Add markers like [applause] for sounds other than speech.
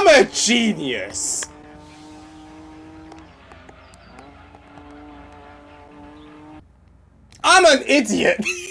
I'm a genius. I'm an idiot. [laughs]